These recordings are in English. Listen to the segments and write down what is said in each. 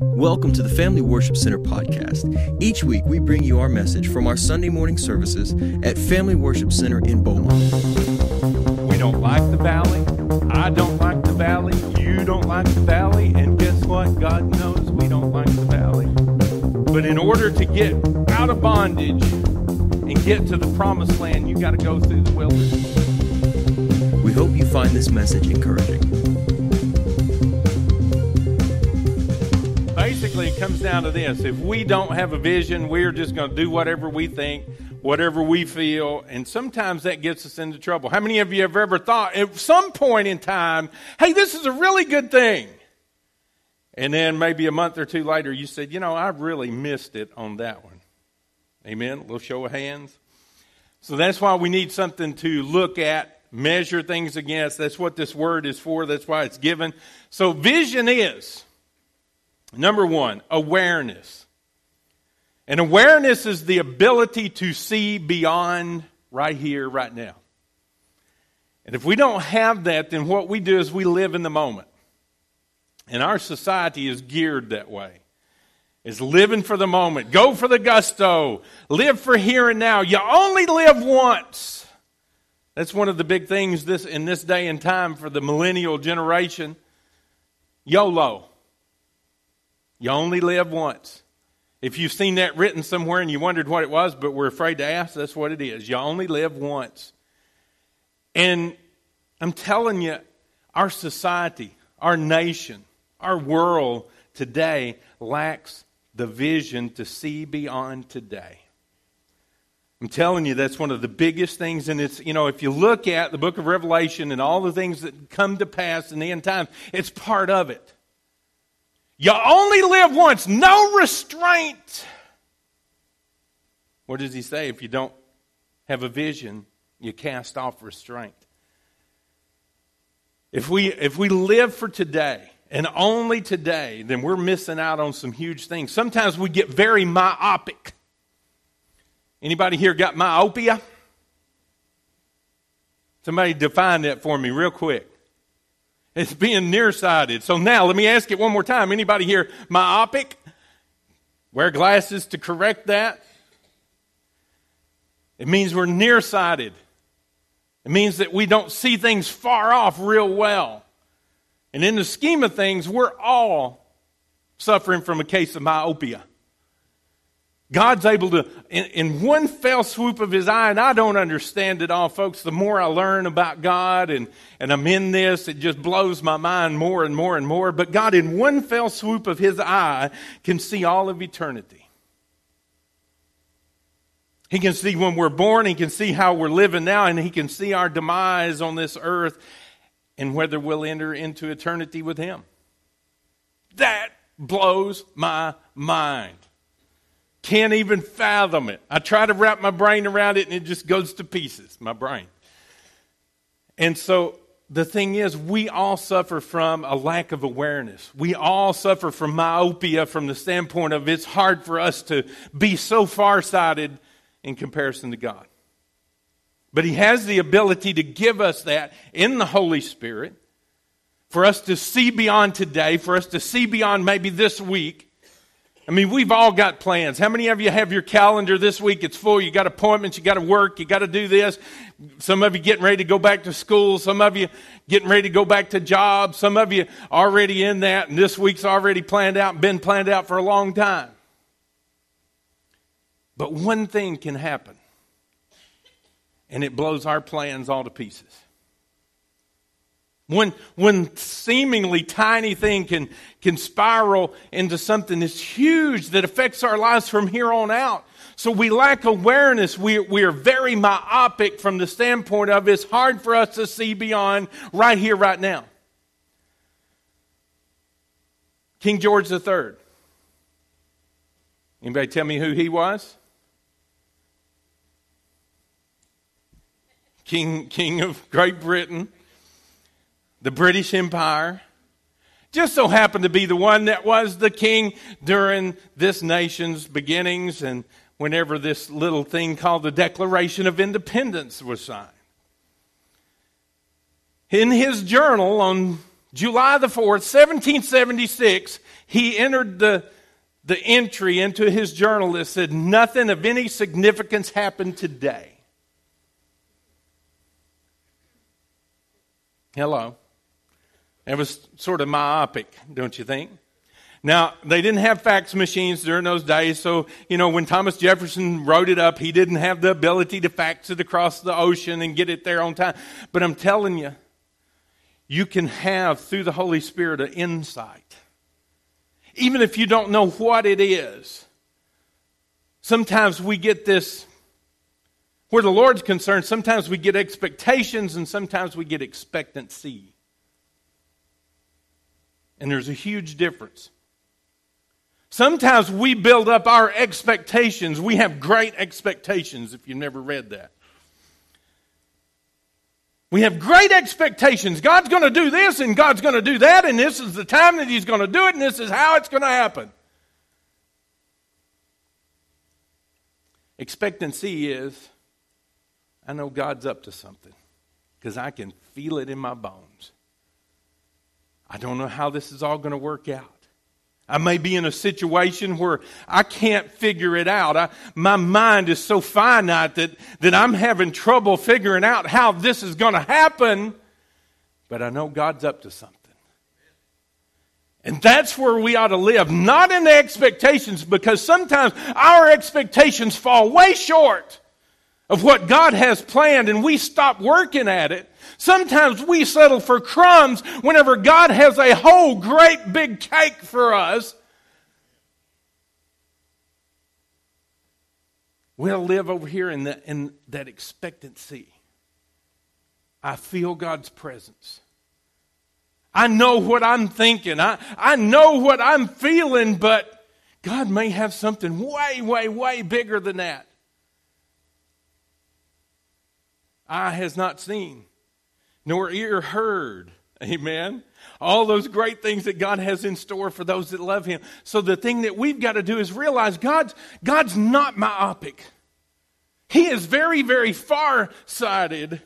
Welcome to the Family Worship Center podcast. Each week we bring you our message from our Sunday morning services at Family Worship Center in Beaumont. We don't like the valley. I don't like the valley. You don't like the valley. And guess what? God knows we don't like the valley. But in order to get out of bondage and get to the promised land, you got to go through the wilderness. We hope you find this message encouraging. It comes down to this. If we don't have a vision, we're just going to do whatever we think, whatever we feel, and sometimes that gets us into trouble. How many of you have ever thought at some point in time, hey, this is a really good thing? And then maybe a month or two later, you said, you know, I really missed it on that one. Amen? A little show of hands. So that's why we need something to look at, measure things against. That's what this word is for. That's why it's given. So vision is number one, awareness. And awareness is the ability to see beyond right here, right now. And if we don't have that, then what we do is we live in the moment. And our society is geared that way. Is living for the moment. Go for the gusto. Live for here and now. You only live once. That's one of the big things this in this day and time for the millennial generation. YOLO. You only live once. If you've seen that written somewhere and you wondered what it was, but we're afraid to ask, that's what it is. You only live once. And I'm telling you, our society, our nation, our world today lacks the vision to see beyond today. I'm telling you, that's one of the biggest things. And it's, you know, if you look at the book of Revelation and all the things that come to pass in the end times, it's part of it. You only live once, no restraint. What does he say? If you don't have a vision, you cast off restraint. If we, if we live for today, and only today, then we're missing out on some huge things. Sometimes we get very myopic. Anybody here got myopia? Somebody define that for me real quick. It's being nearsighted. So now let me ask it one more time. Anybody here myopic? Wear glasses to correct that? It means we're nearsighted. It means that we don't see things far off real well. And in the scheme of things, we're all suffering from a case of myopia. God's able to, in, in, one fell swoop of his eye, and I don't understand it all, folks. The more I learn about God and, and I'm in this, it just blows my mind more and more and more. But God, in one fell swoop of his eye, can see all of eternity. He can see when we're born, he can see how we're living now, and he can see our demise on this earth and whether we'll enter into eternity with him. That blows my mind. Can't even fathom it. I try to wrap my brain around it and it just goes to pieces, my brain. And so the thing is, we all suffer from a lack of awareness. We all suffer from myopia from the standpoint of it's hard for us to be so farsighted in comparison to God. But He has the ability to give us that in the Holy Spirit for us to see beyond today, for us to see beyond maybe this week. I mean, we've all got plans. How many of you have your calendar this week? It's full. You got appointments. You got to work. You got to do this. Some of you getting ready to go back to school. Some of you getting ready to go back to jobs. Some of you already in that, and this week's already planned out, and been planned out for a long time. But one thing can happen and it blows our plans all to pieces. When, when seemingly tiny thing can, can spiral into something that's huge that affects our lives from here on out. So we lack awareness. We, we are very myopic from the standpoint of it's hard for us to see beyond right here, right now. King George III. Anybody tell me who he was? King, King of Great Britain, the British Empire, just so happened to be the one that was the king during this nation's beginnings and whenever this little thing called the Declaration of Independence was signed. In his journal on July the 4th, 1776, he entered the, the entry into his journal that said, Nothing of any significance happened today. Hello. It was sort of myopic, don't you think? Now, they didn't have fax machines during those days, so, you know, when Thomas Jefferson wrote it up, he didn't have the ability to fax it across the ocean and get it there on time. But I'm telling you, you can have, through the Holy Spirit, an insight. Even if you don't know what it is. Sometimes we get this, where the Lord's concerned, sometimes we get expectations and sometimes we get expectancy. And there's a huge difference. Sometimes we build up our expectations. We have great expectations, if you've never read that. We have great expectations. God's going to do this and God's going to do that, and this is the time that He's going to do it, and this is how it's going to happen. Expectancy is I know God's up to something because I can feel it in my bones. I don't know how this is all going to work out. I may be in a situation where I can't figure it out. I, my mind is so finite that, that I'm having trouble figuring out how this is going to happen. But I know God's up to something. And that's where we ought to live, not in the expectations, because sometimes our expectations fall way short of what God has planned and we stop working at it. Sometimes we settle for crumbs whenever God has a whole great big cake for us. We'll live over here in, the, in that expectancy. I feel God's presence. I know what I'm thinking. I, I know what I'm feeling, but God may have something way, way, way bigger than that. eye has not seen, nor ear heard. Amen. All those great things that God has in store for those that love Him. So the thing that we've got to do is realize God's, God's not myopic. He is very, very far sighted.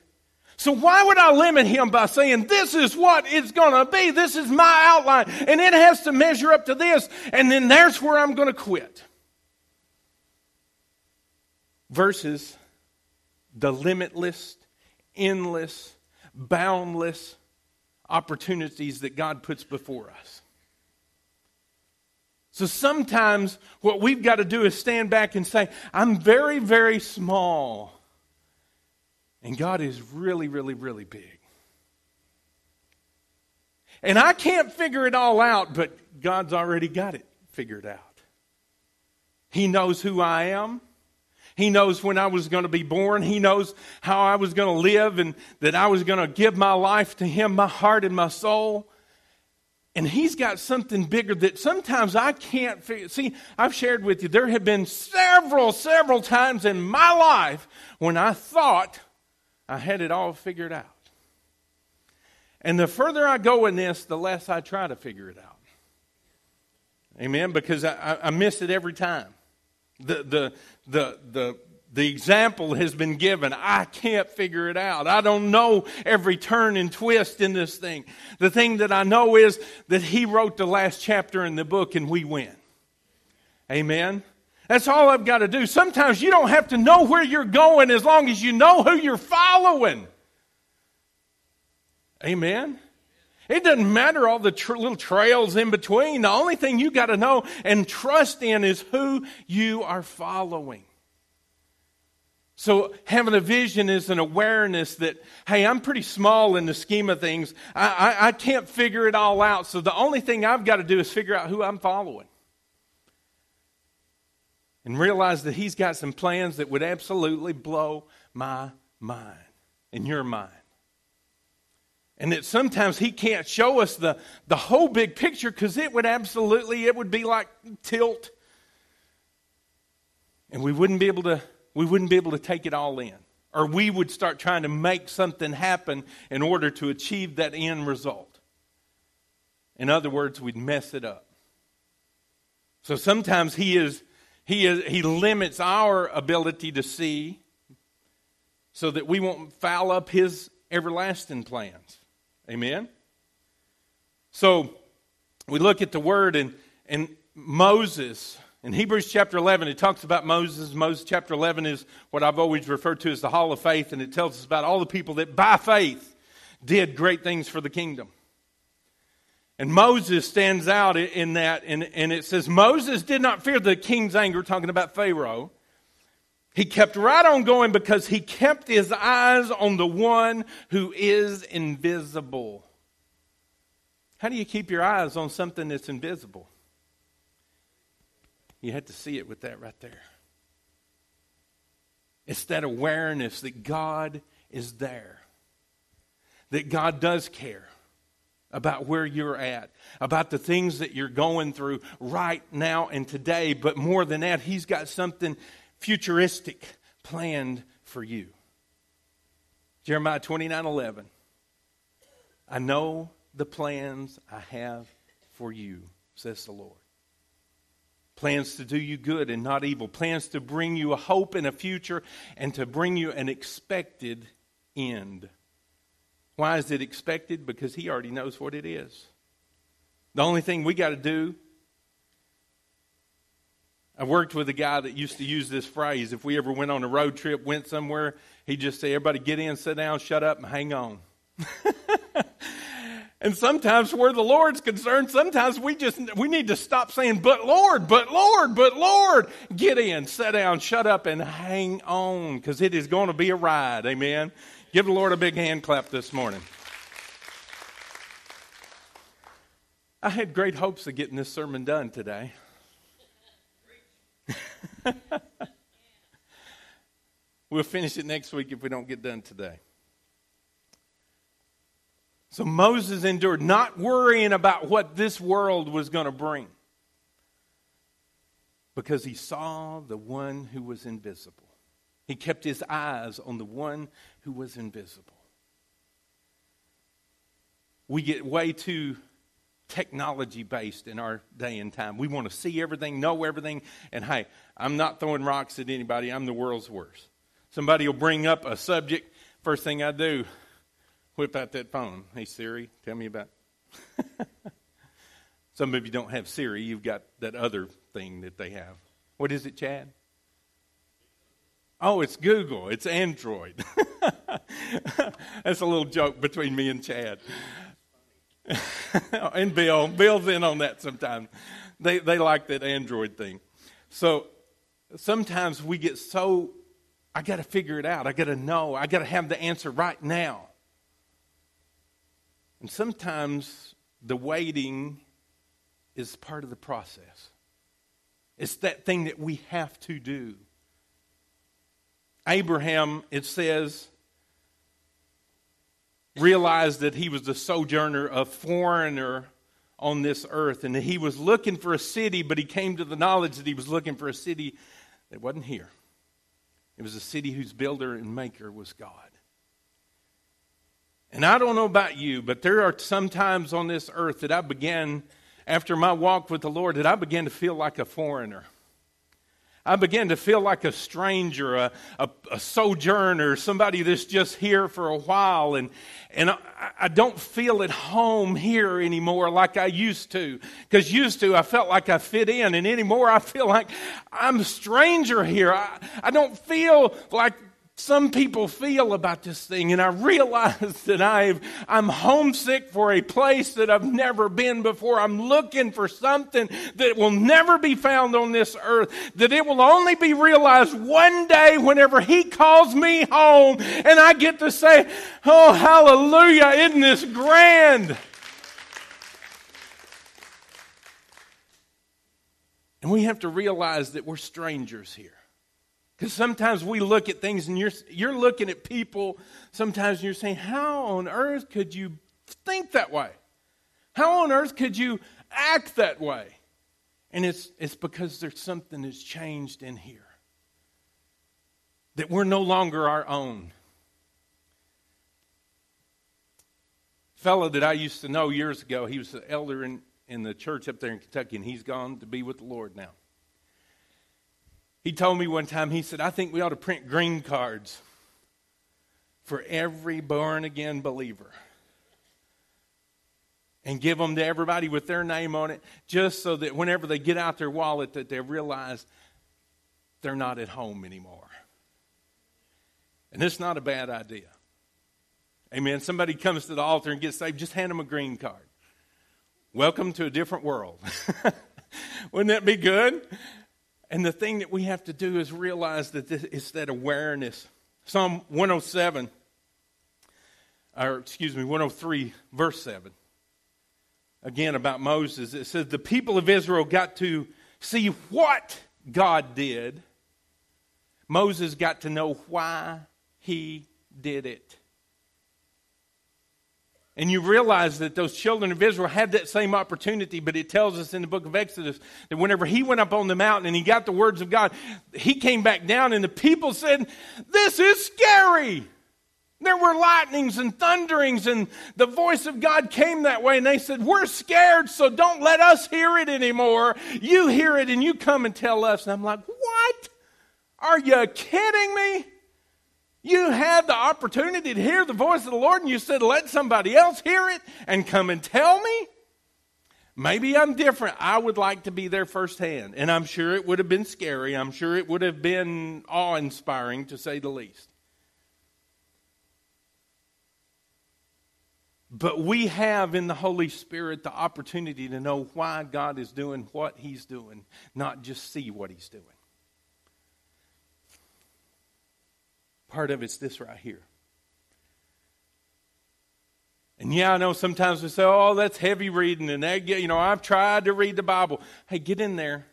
So why would I limit Him by saying, this is what it's going to be? This is my outline. And it has to measure up to this. And then there's where I'm going to quit. Verses the limitless, endless, boundless opportunities that God puts before us. So sometimes what we've got to do is stand back and say, I'm very, very small. And God is really, really, really big. And I can't figure it all out, but God's already got it figured out. He knows who I am. He knows when I was going to be born. He knows how I was going to live and that I was going to give my life to Him, my heart and my soul. And He's got something bigger that sometimes I can't figure. See, I've shared with you, there have been several, several times in my life when I thought I had it all figured out. And the further I go in this, the less I try to figure it out. Amen? Because I, I miss it every time. The, the, the, the, the example has been given. I can't figure it out. I don't know every turn and twist in this thing. The thing that I know is that he wrote the last chapter in the book and we win. Amen. That's all I've got to do. Sometimes you don't have to know where you're going as long as you know who you're following. Amen. It doesn't matter all the tr- little trails in between. The only thing you got to know and trust in is who you are following. So, having a vision is an awareness that, hey, I'm pretty small in the scheme of things. I, I, I can't figure it all out. So, the only thing I've got to do is figure out who I'm following. And realize that He's got some plans that would absolutely blow my mind and your mind. And that sometimes he can't show us the, the whole big picture because it would absolutely, it would be like tilt. And we wouldn't be able to, we wouldn't be able to take it all in. Or we would start trying to make something happen in order to achieve that end result. In other words, we'd mess it up. So sometimes he is, he is, he limits our ability to see so that we won't foul up his everlasting plans. Amen? So we look at the word and, and Moses, in Hebrews chapter 11, it talks about Moses. Moses chapter 11 is what I've always referred to as the hall of faith, and it tells us about all the people that by faith did great things for the kingdom. And Moses stands out in that, and, and it says, Moses did not fear the king's anger, talking about Pharaoh. He kept right on going because he kept his eyes on the one who is invisible. How do you keep your eyes on something that's invisible? You had to see it with that right there. It's that awareness that God is there, that God does care about where you're at, about the things that you're going through right now and today. But more than that, He's got something futuristic planned for you. Jeremiah 29 11. I know the plans I have for you, says the Lord. Plans to do you good and not evil. Plans to bring you a hope and a future and to bring you an expected end. Why is it expected? Because He already knows what it is. The only thing we got to do I worked with a guy that used to use this phrase. If we ever went on a road trip, went somewhere, he'd just say, Everybody get in, sit down, shut up, and hang on. and sometimes where the Lord's concerned, sometimes we just we need to stop saying, But Lord, but Lord, but Lord. Get in, sit down, shut up, and hang on, because it is going to be a ride. Amen. Give the Lord a big hand clap this morning. I had great hopes of getting this sermon done today. we'll finish it next week if we don't get done today. So Moses endured, not worrying about what this world was going to bring, because he saw the one who was invisible. He kept his eyes on the one who was invisible. We get way too technology based in our day and time. We want to see everything, know everything, and hey, I'm not throwing rocks at anybody. I'm the world's worst. Somebody will bring up a subject. First thing I do, whip out that phone. Hey Siri, tell me about. Some of you don't have Siri. You've got that other thing that they have. What is it, Chad? Oh, it's Google. It's Android. That's a little joke between me and Chad. and Bill. Bill's in on that sometimes. They, they like that Android thing. So sometimes we get so, I got to figure it out. I got to know. I got to have the answer right now. And sometimes the waiting is part of the process. It's that thing that we have to do. Abraham, it says, realized that he was a sojourner, a foreigner on this earth, and that he was looking for a city, but he came to the knowledge that he was looking for a city that wasn't here. It was a city whose builder and maker was God. And I don't know about you, but there are some times on this earth that I began, after my walk with the Lord, that I began to feel like a foreigner. I began to feel like a stranger, a, a, a, sojourner, somebody that's just here for a while. And, and I, I don't feel at home here anymore like I used to. Because used to, I felt like I fit in. And anymore, I feel like I'm a stranger here. I, I don't feel like some people feel about this thing. And I realize that I've, I'm homesick for a place that I've never been before. I'm looking for something that will never be found on this earth, that it will only be realized one day whenever He calls me home and I get to say, Oh, hallelujah, isn't this grand? And we have to realize that we're strangers here. Because sometimes we look at things and you're, you're looking at people sometimes you're saying, How on earth could you think that way? How on earth could you act that way? And it's, it's because there's something that's changed in here. That we're no longer our own. fellow that I used to know years ago, he was an elder in, in the church up there in Kentucky, and he's gone to be with the Lord now. He told me one time, he said, I think we ought to print green cards for every born again believer. and give them to everybody with their name on it, just so that whenever they get out their wallet, that they realize they're not at home anymore. And it's not a bad idea. Amen. Somebody comes to the altar and gets saved, just hand them a green card. Welcome to a different world. Wouldn't that be good? And the thing that we have to do is realize that this, it's that awareness. Psalm 107, or excuse me, 103, verse 7. Again, about Moses, it says, The people of Israel got to see what God did. Moses got to know why he did it. And you realize that those children of Israel had that same opportunity, but it tells us in the book of Exodus that whenever he went up on the mountain and he got the words of God, he came back down and the people said, This is scary. There were lightnings and thunderings, and the voice of God came that way, and they said, We're scared, so don't let us hear it anymore. You hear it and you come and tell us. And I'm like, What? Are you kidding me? You had the opportunity to hear the voice of the Lord and you said, let somebody else hear it and come and tell me? Maybe I'm different. I would like to be there firsthand. And I'm sure it would have been scary. I'm sure it would have been awe inspiring, to say the least. But we have in the Holy Spirit the opportunity to know why God is doing what He's doing, not just see what He's doing. Part of it's this right here. And yeah, I know sometimes we say, oh, that's heavy reading. And that, you know, I've tried to read the Bible. Hey, get in there.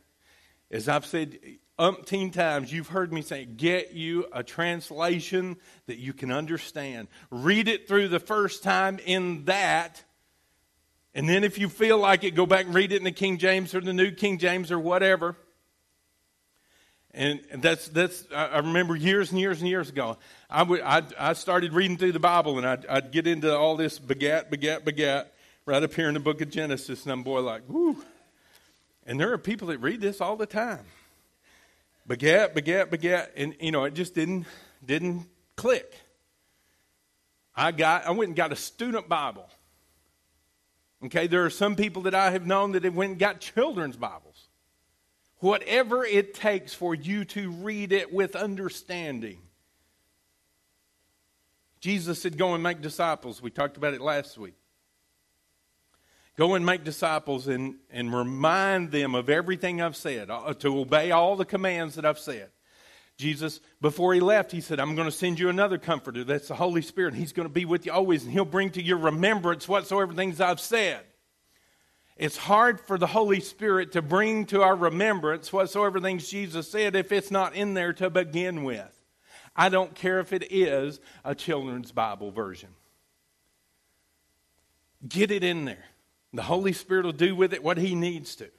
As I've said umpteen times, you've heard me say, get you a translation that you can understand. Read it through the first time in that. And then if you feel like it, go back and read it in the King James or the New King James or whatever. And that's, that's, I remember years and years and years ago, I, would, I, I started reading through the Bible and I'd, I'd get into all this begat, begat, begat right up here in the book of Genesis. And I'm boy like, whoo. And there are people that read this all the time. Begat, begat, begat. And, you know, it just didn't, didn't click. I got, I went and got a student Bible. Okay, there are some people that I have known that have went and got children's Bibles whatever it takes for you to read it with understanding. Jesus said, Go and make disciples. We talked about it last week. Go and make disciples and, and remind them of everything I've said, uh, to obey all the commands that I've said. Jesus, before he left, he said, I'm going to send you another comforter. That's the Holy Spirit. He's going to be with you always, and he'll bring to your remembrance whatsoever things I've said. It's hard for the Holy Spirit to bring to our remembrance whatsoever things Jesus said if it's not in there to begin with. I don't care if it is a children's Bible version. Get it in there. The Holy Spirit will do with it what He needs to.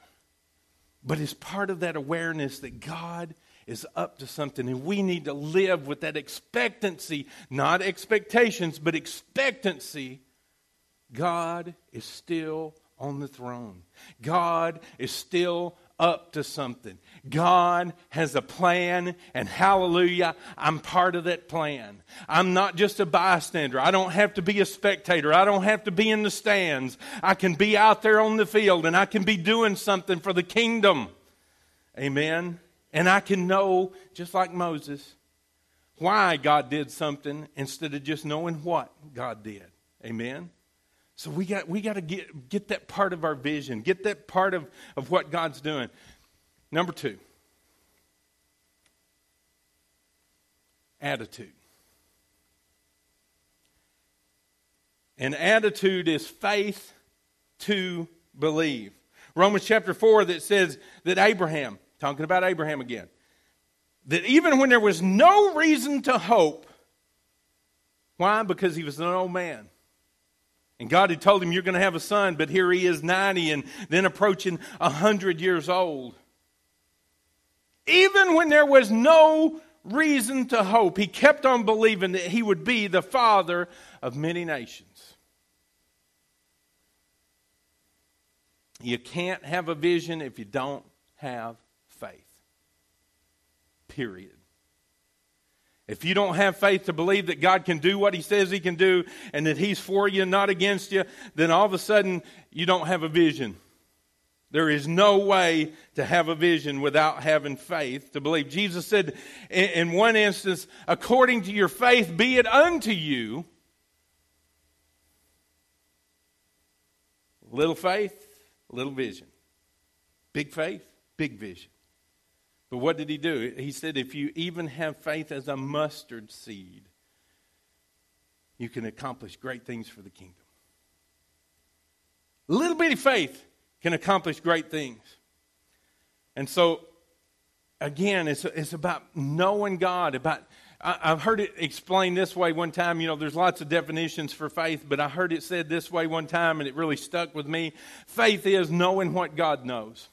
But it's part of that awareness that God is up to something, and we need to live with that expectancy, not expectations, but expectancy. God is still on the throne. God is still up to something. God has a plan, and hallelujah, I'm part of that plan. I'm not just a bystander. I don't have to be a spectator. I don't have to be in the stands. I can be out there on the field and I can be doing something for the kingdom. Amen. And I can know, just like Moses, why God did something instead of just knowing what God did. Amen. So we got, we got to get, get that part of our vision, get that part of, of what God's doing. Number two, attitude. And attitude is faith to believe. Romans chapter 4 that says that Abraham, talking about Abraham again, that even when there was no reason to hope, why? Because he was an old man. And God had told him, You're going to have a son, but here he is 90 and then approaching 100 years old. Even when there was no reason to hope, he kept on believing that he would be the father of many nations. You can't have a vision if you don't have faith. Period. If you don't have faith to believe that God can do what He says He can do and that He's for you, not against you, then all of a sudden you don't have a vision. There is no way to have a vision without having faith to believe. Jesus said in one instance, according to your faith, be it unto you. Little faith, little vision. Big faith, big vision. But what did he do? He said, if you even have faith as a mustard seed, you can accomplish great things for the kingdom. A little bitty faith can accomplish great things. And so, again, it's, it's about knowing God, about I've heard it explained this way one time. You know, there's lots of definitions for faith, but I heard it said this way one time, and it really stuck with me. Faith is knowing what God knows.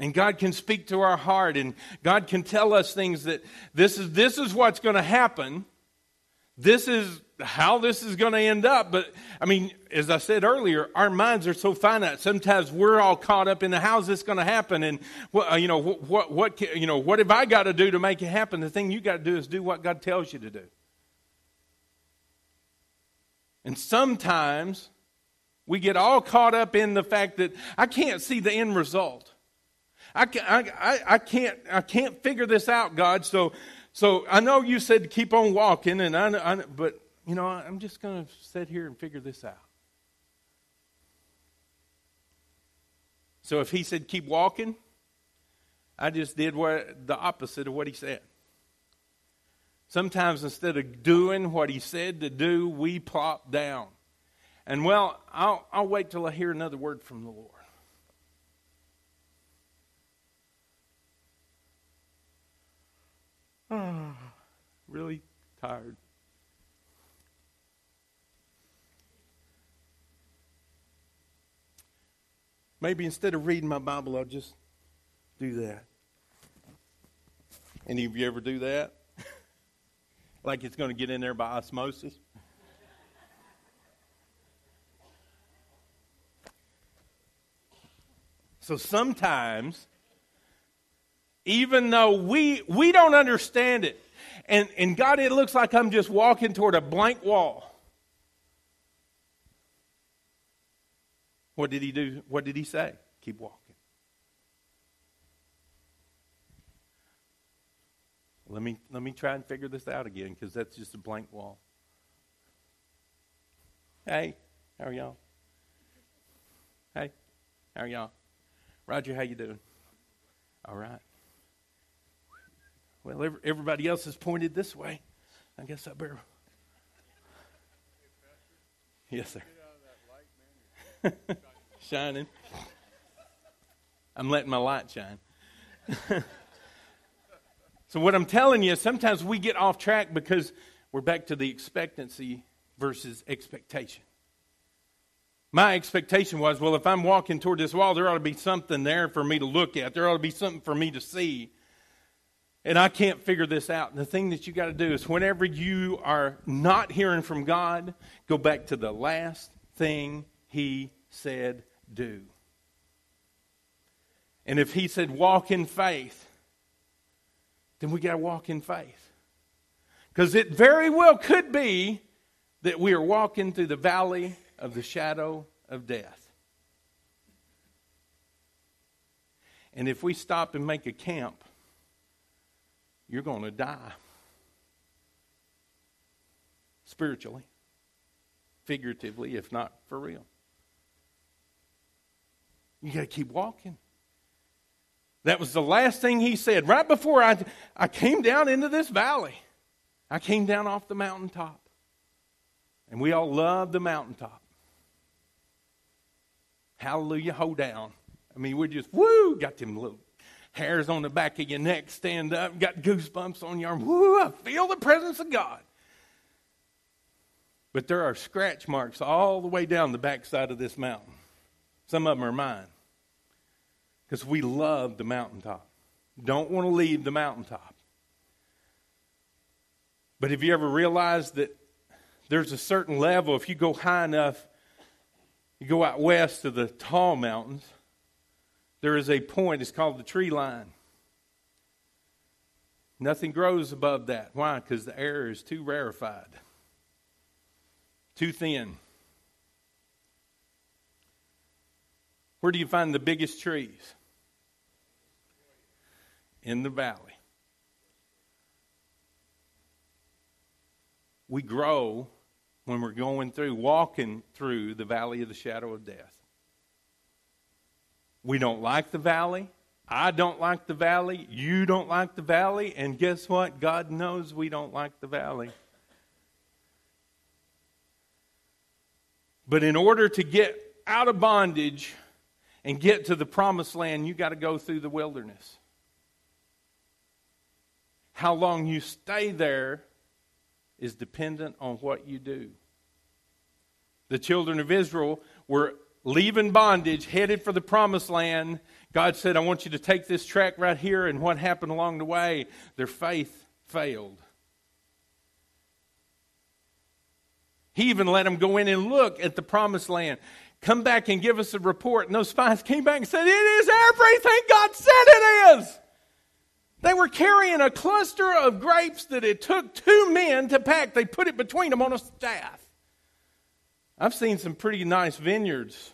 And God can speak to our heart, and God can tell us things that this is, this is what's going to happen. This is how this is going to end up. But I mean, as I said earlier, our minds are so finite. Sometimes we're all caught up in the how's this going to happen, and uh, you know what what, what you know what have I got to do to make it happen? The thing you got to do is do what God tells you to do. And sometimes we get all caught up in the fact that I can't see the end result. I, I, I, can't I can't figure this out, God. So so I know you said to keep on walking, and I, I but you know, I'm just going to sit here and figure this out. So if he said keep walking, I just did what the opposite of what he said. Sometimes instead of doing what he said to do, we plop down. And well, I'll, I'll wait till I hear another word from the Lord. Really tired. Maybe instead of reading my Bible, I'll just do that. Any of you ever do that? like it's going to get in there by osmosis? So sometimes, even though we, we don't understand it, and, and God, it looks like I'm just walking toward a blank wall. What did he do? What did he say? Keep walking. Let me let me try and figure this out again because that's just a blank wall. Hey, how are y'all? Hey, how are y'all? Roger, how you doing? All right. Well, everybody else is pointed this way. I guess I better. Yes, sir. shining. I'm letting my light shine. so, what I'm telling you, sometimes we get off track because we're back to the expectancy versus expectation. My expectation was, well, if I'm walking toward this wall, there ought to be something there for me to look at. There ought to be something for me to see. And I can't figure this out. And the thing that you got to do is whenever you are not hearing from God, go back to the last thing He said do. And if he said walk in faith, then we got to walk in faith. Because it very well could be that we are walking through the valley of the shadow of death. And if we stop and make a camp, you're going to die. Spiritually, figuratively, if not for real. You got to keep walking. That was the last thing he said. Right before I, I came down into this valley, I came down off the mountaintop. And we all love the mountaintop. Hallelujah, hold down. I mean, we're just, woo, got them little hairs on the back of your neck stand up, got goosebumps on your arm. Woo, I feel the presence of God. But there are scratch marks all the way down the backside of this mountain. Some of them are mine. Because we love the mountaintop. Don't want to leave the mountaintop. But have you ever realized that there's a certain level, if you go high enough, you go out west to the tall mountains, there is a point, it's called the tree line. Nothing grows above that. Why? Because the air is too rarefied, too thin. Where do you find the biggest trees? In the valley. We grow when we're going through, walking through the valley of the shadow of death. We don't like the valley. I don't like the valley. You don't like the valley. And guess what? God knows we don't like the valley. But in order to get out of bondage and get to the promised land, you got to go through the wilderness. How long you stay there is dependent on what you do. The children of Israel were leaving bondage, headed for the promised land. God said, I want you to take this track right here. And what happened along the way? Their faith failed. He even let them go in and look at the promised land. Come back and give us a report. And those spies came back and said, It is everything God said it is. They were carrying a cluster of grapes that it took two men to pack. They put it between them on a staff. I've seen some pretty nice vineyards.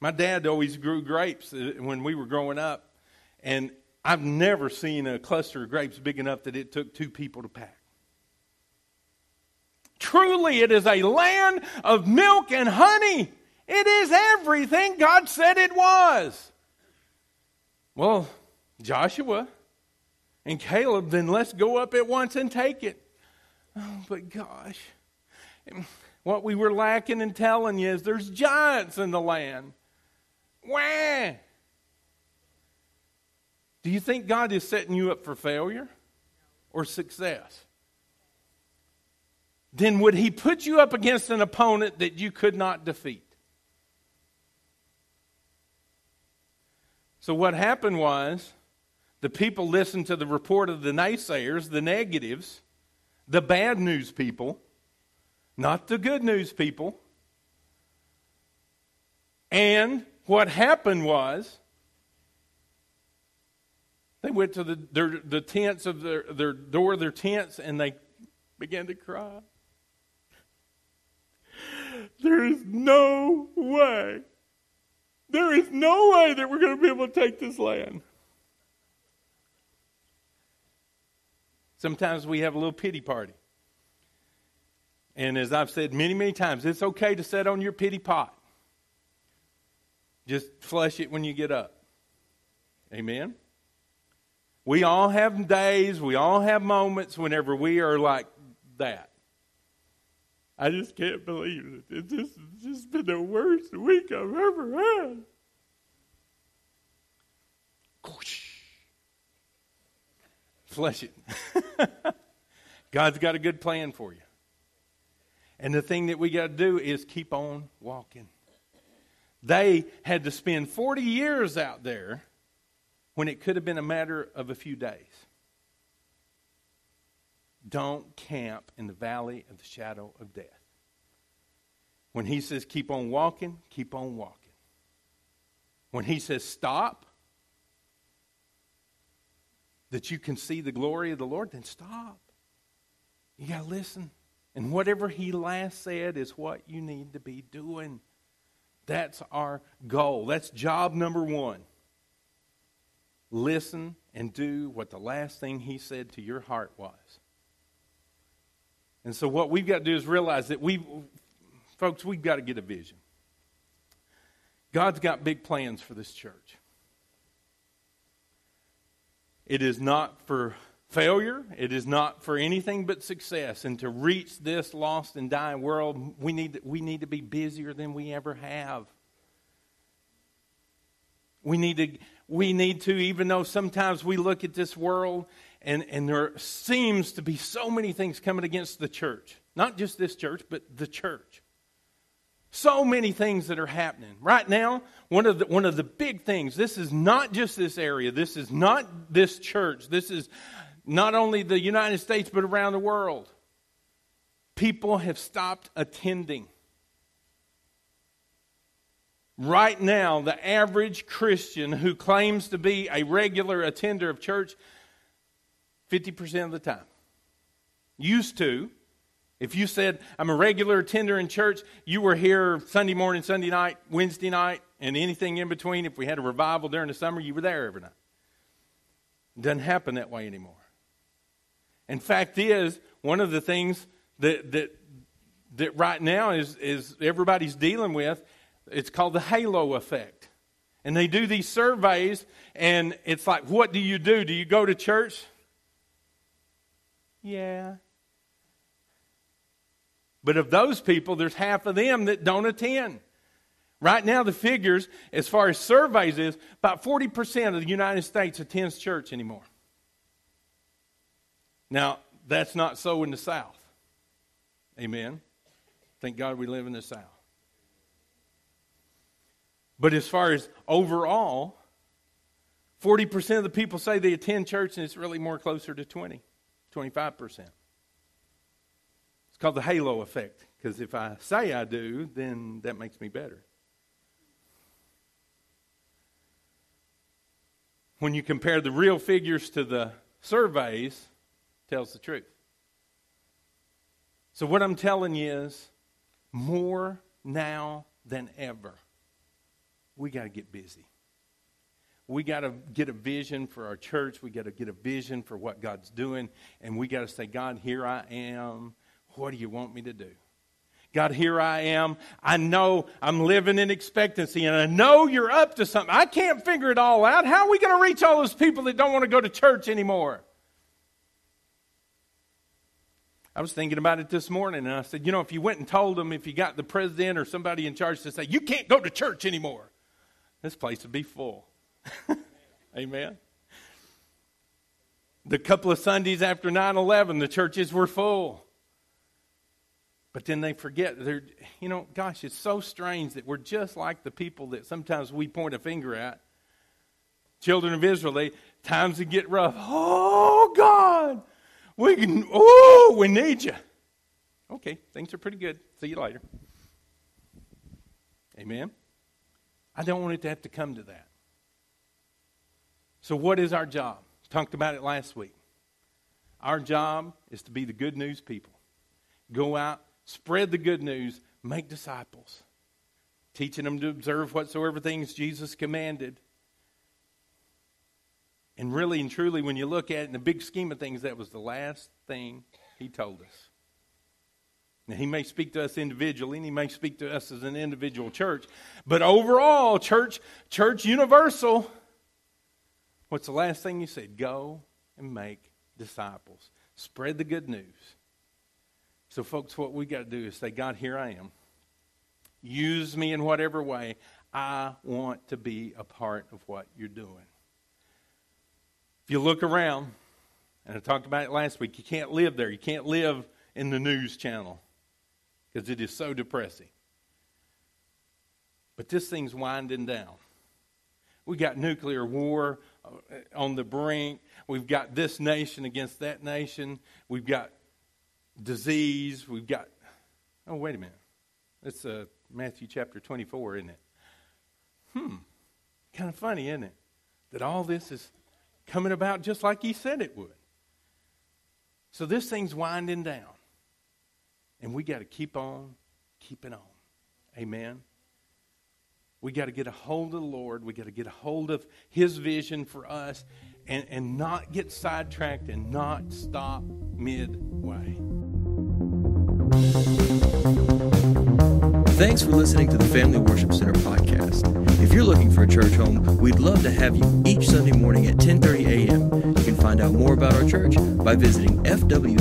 My dad always grew grapes uh, when we were growing up, and I've never seen a cluster of grapes big enough that it took two people to pack. Truly, it is a land of milk and honey. It is everything God said it was. Well, Joshua and Caleb, then let's go up at once and take it. Oh, but gosh. What we were lacking in telling you is there's giants in the land. Wah! Do you think God is setting you up for failure or success? Then would He put you up against an opponent that you could not defeat? So, what happened was the people listened to the report of the naysayers, the negatives, the bad news people, not the good news people. And what happened was they went to the, their, the tents of their, their door of their tents and they began to cry. There is no way. There is no way that we're going to be able to take this land. Sometimes we have a little pity party. And as I've said many, many times, it's okay to sit on your pity pot. Just flush it when you get up. Amen? We all have days, we all have moments whenever we are like that. I just can't believe it. Just, it's just been the worst week I've ever had. Flush it. God's got a good plan for you. And the thing that we got to do is keep on walking. They had to spend 40 years out there when it could have been a matter of a few days. Don't camp in the valley of the shadow of death. When he says keep on walking, keep on walking. When he says stop, that you can see the glory of the Lord, then stop. You got to listen. And whatever he last said is what you need to be doing. That's our goal. That's job number one. Listen and do what the last thing he said to your heart was. And so, what we've got to do is realize that we, folks, we've got to get a vision. God's got big plans for this church. It is not for failure. It is not for anything but success. And to reach this lost and dying world, we need, we need to be busier than we ever have. We need to, we need to, even though sometimes we look at this world and, and there seems to be so many things coming against the church. Not just this church, but the church. So many things that are happening. Right now, one of the, one of the big things, this is not just this area, this is not this church, this is not only the United States, but around the world. People have stopped attending. Right now, the average Christian who claims to be a regular attender of church, 50% of the time. Used to. If you said, I'm a regular attender in church, you were here Sunday morning, Sunday night, Wednesday night, and anything in between. If we had a revival during the summer, you were there every night. It doesn't happen that way anymore. In fact, is one of the things that, that, that right now is, is everybody's dealing with, it's called the halo effect. And they do these surveys, and it's like, what do you do? Do you go to church? Yeah. But of those people, there's half of them that don't attend. Right now, the figures, as far as surveys is, about 40% of the United States attends church anymore. Now, that's not so in the South. Amen. Thank God we live in the South. But as far as overall, 40% of the people say they attend church, and it's really more closer to 20, 25%. It's called the halo effect, because if I say I do, then that makes me better. When you compare the real figures to the surveys, tells the truth. So what I'm telling you is more now than ever. We got to get busy. We got to get a vision for our church. We got to get a vision for what God's doing. And we got to say, God, here I am. What do you want me to do? God, here I am. I know I'm living in expectancy, and I know you're up to something. I can't figure it all out. How are we going to reach all those people that don't want to go to church anymore? I was thinking about it this morning, and I said, you know, if you went and told them, if you got the president or somebody in charge to say, you can't go to church anymore, this place would be full. Amen. The couple of Sundays after 9 11, the churches were full. But then they forget. They're, you know, gosh, it's so strange that we're just like the people that sometimes we point a finger at. Children of Israel, they times that get rough. Oh God, we can. Oh, we need you. Okay, things are pretty good. See you later. Amen. I don't want it to have to come to that. So, what is our job? Talked about it last week. Our job is to be the good news people. Go out, spread the good news, make disciples, teaching them to observe whatsoever things Jesus commanded. And really and truly, when you look at it in the big scheme of things, that was the last thing he told us. Now, he may speak to us individually, and he may speak to us as an individual church, but overall, church, church universal, what's the last thing you said? Go and make disciples. Spread the good news. So, folks, what we got to do is say, God, here I am. Use me in whatever way. I want to be a part of what you're doing. If you look around, and I talked about it last week, you can't live there. You can't live in the news channel because it is so depressing. But this thing's winding down. We got nuclear war uh, on the brink. We've got this nation against that nation. We've got disease. We've got, oh, wait a minute. It's uh, Matthew chapter 24, isn't it? Hmm. Kind of funny, isn't it? That all this is coming about just like he said it would. So this thing's winding down. And we got to keep on keeping on. Amen. We got to get a hold of the Lord. We got to get a hold of His vision for us and, and not get sidetracked and not stop midway. Thanks for listening to the Family Worship Center podcast. If you're looking for a church home, we'd love to have you each Sunday morning at 10:30 a.m. You can find out more about our church by visiting fwcbmt.org.